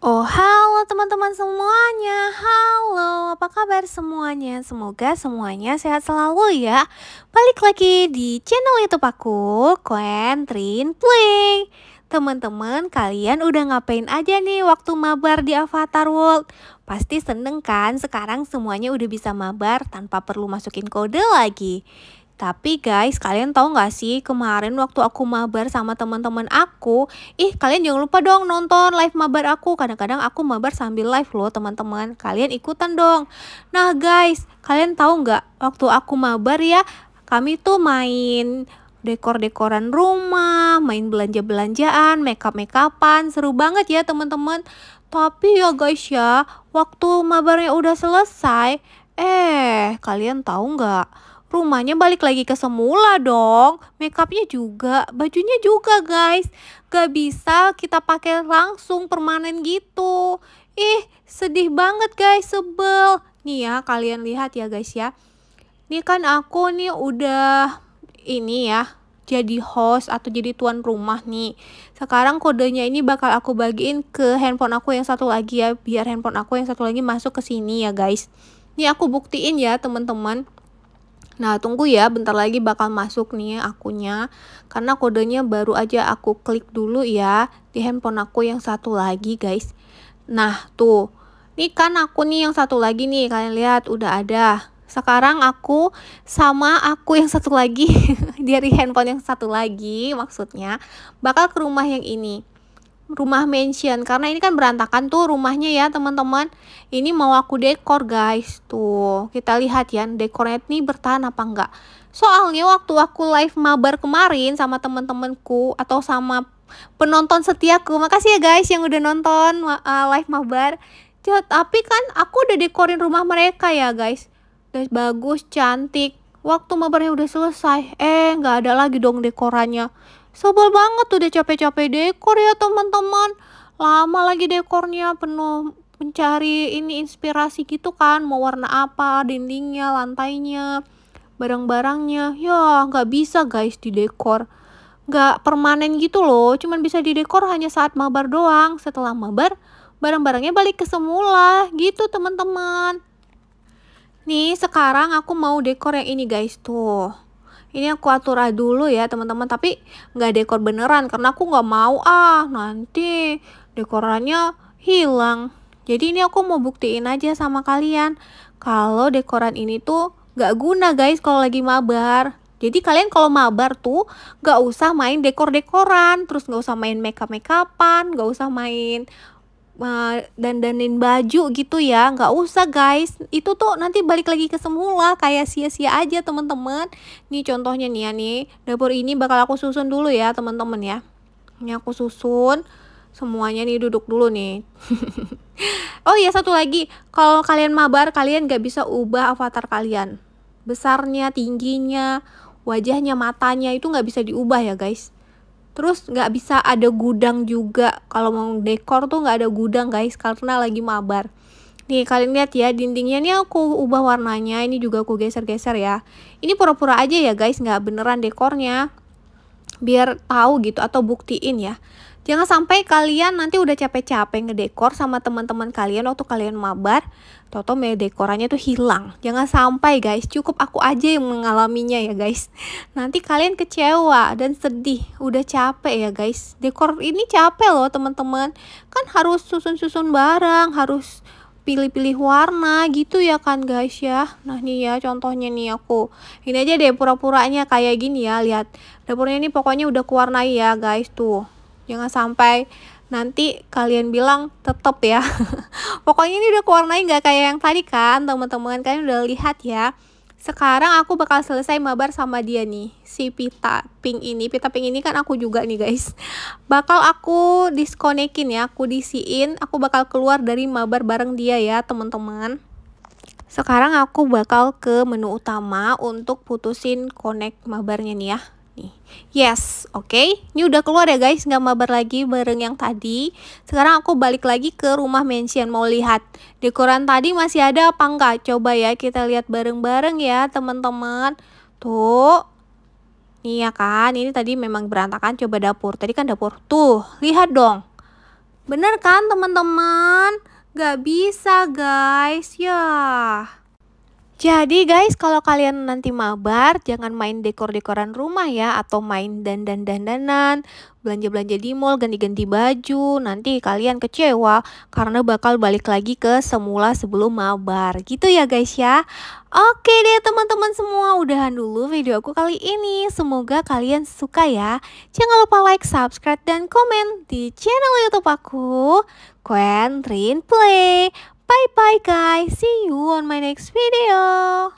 Oh, halo teman-teman semuanya. Halo, apa kabar semuanya? Semoga semuanya sehat selalu ya. Balik lagi di channel YouTube aku, Quen Trin Play. Teman-teman, kalian udah ngapain aja nih waktu mabar di Avatar World? Pasti seneng kan sekarang semuanya udah bisa mabar tanpa perlu masukin kode lagi. Tapi guys, kalian tahu nggak sih kemarin waktu aku mabar sama teman-teman aku, ih kalian jangan lupa dong nonton live mabar aku. Kadang-kadang aku mabar sambil live loh teman-teman. Kalian ikutan dong. Nah guys, kalian tahu nggak waktu aku mabar ya, kami tuh main dekor-dekoran rumah, main belanja-belanjaan, makeup-makeupan, seru banget ya teman-teman. Tapi ya guys ya, waktu mabarnya udah selesai, eh kalian tahu nggak? Rumahnya balik lagi ke semula dong. Makeupnya juga, bajunya juga guys. Gak bisa kita pakai langsung permanen gitu. Ih, sedih banget guys, sebel. Nih ya, kalian lihat ya guys ya. Nih kan aku nih udah ini ya, jadi host atau jadi tuan rumah nih. Sekarang kodenya ini bakal aku bagiin ke handphone aku yang satu lagi ya, biar handphone aku yang satu lagi masuk ke sini ya guys. Nih aku buktiin ya teman-teman. Nah, tunggu ya, bentar lagi bakal masuk nih akunnya. Karena kodenya baru aja aku klik dulu ya di handphone aku yang satu lagi, guys. Nah, tuh. Ini kan aku nih yang satu lagi nih, kalian lihat udah ada. Sekarang aku sama aku yang satu lagi dari handphone yang satu lagi maksudnya bakal ke rumah yang ini rumah mansion. Karena ini kan berantakan tuh rumahnya ya teman-teman. Ini mau aku dekor guys. Tuh kita lihat ya dekornya ini bertahan apa enggak. Soalnya waktu aku live mabar kemarin sama teman-temanku atau sama penonton setiaku makasih ya guys yang udah nonton uh, live mabar. Tapi kan aku udah dekorin rumah mereka ya guys. Udah bagus cantik. Waktu mabarnya udah selesai. Eh nggak ada lagi dong dekorannya Sebel banget tuh udah capek-capek dekor ya teman-teman. Lama lagi dekornya penuh mencari ini inspirasi gitu kan. Mau warna apa dindingnya, lantainya, barang-barangnya. Ya nggak bisa guys di dekor. Nggak permanen gitu loh. Cuman bisa di dekor hanya saat mabar doang. Setelah mabar, barang-barangnya balik ke semula. Gitu teman-teman. Nih sekarang aku mau dekor yang ini guys tuh ini aku atur dulu ya teman-teman. Tapi nggak dekor beneran karena aku nggak mau. Ah nanti dekorannya hilang. Jadi ini aku mau buktiin aja sama kalian. Kalau dekoran ini tuh nggak guna guys kalau lagi mabar. Jadi kalian kalau mabar tuh nggak usah main dekor-dekoran. Terus nggak usah main makeup makeupan nggak usah main uh, dandanin baju gitu ya. Nggak usah guys. Itu tuh nanti balik lagi ke semula. Kayak sia-sia aja teman-teman. Nih contohnya nih ya nih. Dapur ini bakal aku susun dulu ya teman-teman ya. Ini aku susun. Semuanya nih duduk dulu nih. Oh iya satu lagi. Kalau kalian mabar kalian gak bisa ubah avatar kalian. Besarnya tingginya wajahnya matanya itu nggak bisa diubah ya guys terus nggak bisa ada gudang juga. Kalau mau dekor tuh nggak ada gudang guys karena lagi mabar. Nih kalian lihat ya dindingnya ini aku ubah warnanya. Ini juga aku geser-geser ya. Ini pura-pura aja ya guys nggak beneran dekornya. Biar tahu gitu atau buktiin ya Jangan sampai kalian nanti udah capek-capek ngedekor sama teman-teman kalian waktu kalian mabar, toto dekorannya tuh hilang. Jangan sampai guys, cukup aku aja yang mengalaminya ya guys. Nanti kalian kecewa dan sedih, udah capek ya guys. Dekor ini capek loh teman-teman. Kan harus susun-susun barang, harus pilih-pilih warna gitu ya kan guys ya nah nih ya contohnya nih aku ini aja deh pura-puranya kayak gini ya lihat dapurnya ini pokoknya udah kuwarnai ya guys tuh jangan sampai nanti kalian bilang tetep ya. Pokoknya ini udah kewarnai nggak kayak yang tadi kan teman-teman. Kalian udah lihat ya. Sekarang aku bakal selesai mabar sama dia nih si pita pink ini. Pita pink ini kan aku juga nih guys. Bakal aku diskonekin ya aku disiin aku bakal keluar dari mabar bareng dia ya teman-teman. Sekarang aku bakal ke menu utama untuk putusin connect mabarnya nih ya nih. Yes, oke. Okay. Ini udah keluar ya guys, nggak mabar lagi bareng yang tadi. Sekarang aku balik lagi ke rumah mansion mau lihat dekoran tadi masih ada apa enggak. Coba ya kita lihat bareng-bareng ya teman-teman. Tuh. Nih ya kan, ini tadi memang berantakan. Coba dapur. Tadi kan dapur. Tuh, lihat dong. Bener kan teman-teman? Gak bisa guys, ya. Jadi guys, kalau kalian nanti mabar, jangan main dekor-dekoran rumah ya, atau main dandan-dandanan, belanja-belanja di mall, ganti-ganti baju, nanti kalian kecewa karena bakal balik lagi ke semula sebelum mabar. Gitu ya guys ya. Oke deh teman-teman semua, udahan dulu video aku kali ini. Semoga kalian suka ya. Jangan lupa like, subscribe, dan komen di channel YouTube aku, Quentrin Play. Bye bye guys. See you on my next video.